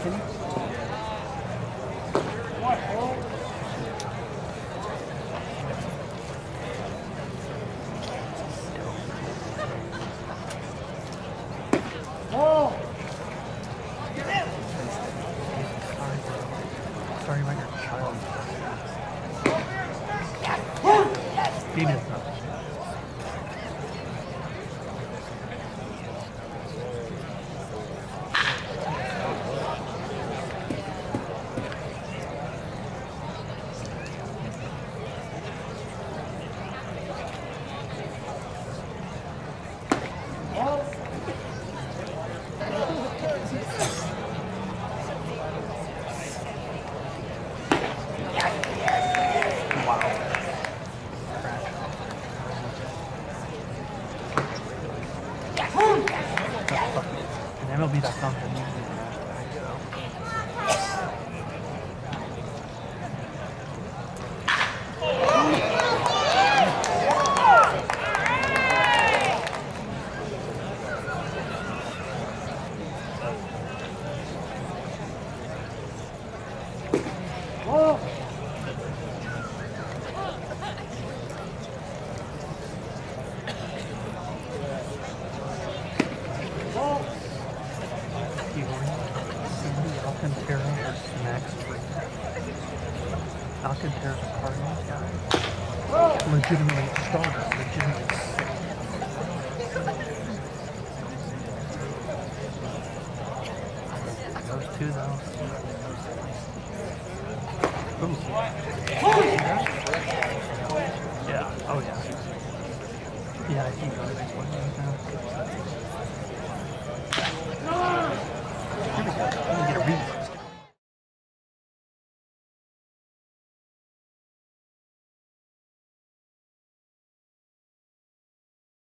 McKinney? Sorry your child. He does not. MLB.com can usually match not compare the Cardinals guy. Legitimately starter, legitimately sick. Those two though. Ooh. Yeah, oh yeah. Yeah, I think those are one now.